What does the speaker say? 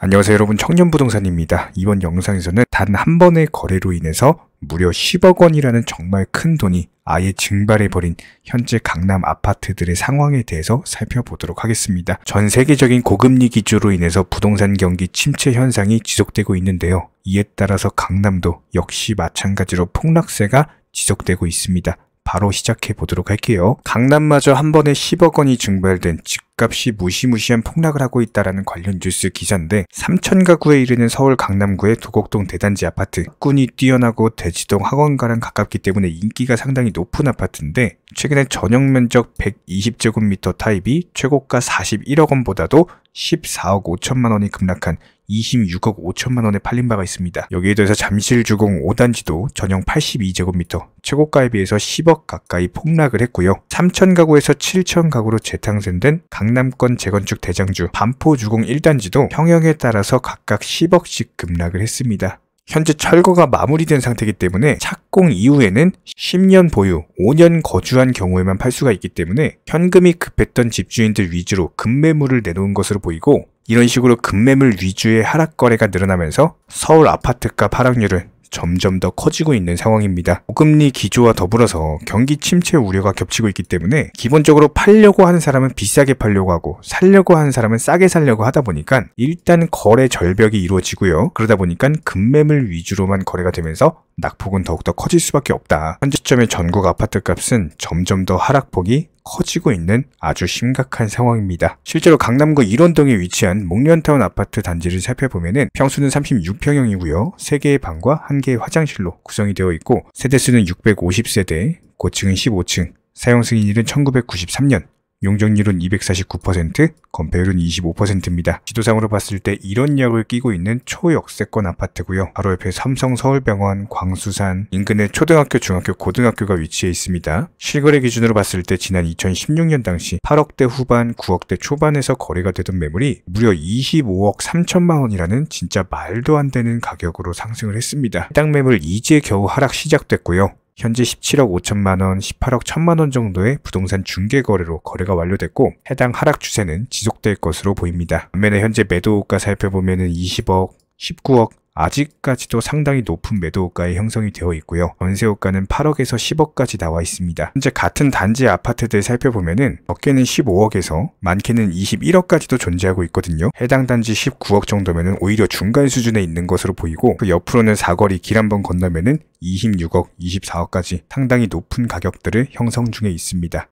안녕하세요 여러분 청년부동산입니다. 이번 영상에서는 단 한 번의 거래로 인해서 무려 10억 원이라는 정말 큰 돈이 아예 증발해버린 현재 강남 아파트들의 상황에 대해서 살펴보도록 하겠습니다. 전 세계적인 고금리 기조로 인해서 부동산 경기 침체 현상이 지속되고 있는데요. 이에 따라서 강남도 역시 마찬가지로 폭락세가 지속되고 있습니다. 바로 시작해 보도록 할게요. 강남마저 한 번에 10억 원이 증발된 집값이 무시무시한 폭락을 하고 있다라는 관련 뉴스 기사인데 3천 가구에 이르는 서울 강남구의 도곡동 대단지 아파트 꾼이 뛰어나고 대지동 학원가랑 가깝기 때문에 인기가 상당히 높은 아파트인데 최근에 전용 면적 120제곱미터 타입이 최고가 41억 원보다도 14억 5천만 원이 급락한 26억 5천만 원에 팔린 바가 있습니다. 여기에 더해서 잠실 주공 5단지도 전용 82제곱미터 최고가에 비해서 10억 가까이 폭락을 했고요. 3천 가구에서 7천 가구로 재탕생된 강 남권 재건축 대장주 반포주공 1단지도 평형에 따라서 각각 10억씩 급락을 했습니다. 현재 철거가 마무리된 상태이기 때문에 착공 이후에는 10년 보유, 5년 거주한 경우에만 팔 수가 있기 때문에 현금이 급했던 집주인들 위주로 급매물을 내놓은 것으로 보이고 이런 식으로 급매물 위주의 하락 거래가 늘어나면서 서울 아파트값 하락률은 점점 더 커지고 있는 상황입니다. 고금리 기조와 더불어서 경기 침체 우려가 겹치고 있기 때문에 기본적으로 팔려고 하는 사람은 비싸게 팔려고 하고 살려고 하는 사람은 싸게 살려고 하다 보니까 일단 거래 절벽이 이루어지고요. 그러다 보니까 급매물 위주로만 거래가 되면서 낙폭은 더욱더 커질 수밖에 없다. 현재 시점의 전국 아파트 값은 점점 더 하락폭이 커지고 있는 아주 심각한 상황입니다. 실제로 강남구 일원동에 위치한 목련타운 아파트 단지를 살펴보면 평수는 36평형이고요. 3개의 방과 1개의 화장실로 구성이 되어 있고 세대수는 650세대, 고층은 15층, 사용 승인일은 1993년, 용적률은 249%, 건폐율은 25%입니다. 지도상으로 봤을 때 이런 역을 끼고 있는 초역세권 아파트고요. 바로 옆에 삼성 서울병원, 광수산, 인근에 초등학교, 중학교, 고등학교가 위치해 있습니다. 실거래 기준으로 봤을 때 지난 2016년 당시 8억대 후반, 9억대 초반에서 거래가 되던 매물이 무려 25억 3천만 원이라는 진짜 말도 안 되는 가격으로 상승을 했습니다. 해당 매물 이제 겨우 하락 시작됐고요. 현재 17억 5천만 원, 18억 1천만 원 정도의 부동산 중개 거래로 거래가 완료됐고 해당 하락 추세는 지속될 것으로 보입니다. 반면에 현재 매도가 살펴보면 20억, 19억, 아직까지도 상당히 높은 매도가에 형성이 되어 있고요. 전세호가는 8억에서 10억까지 나와 있습니다. 현재 같은 단지 아파트들 살펴보면 은 적게는 15억에서 많게는 21억까지도 존재하고 있거든요. 해당 단지 19억 정도면은 오히려 중간 수준에 있는 것으로 보이고 그 옆으로는 사거리 길 한번 건너면 은 26억, 24억까지 상당히 높은 가격들을 형성 중에 있습니다.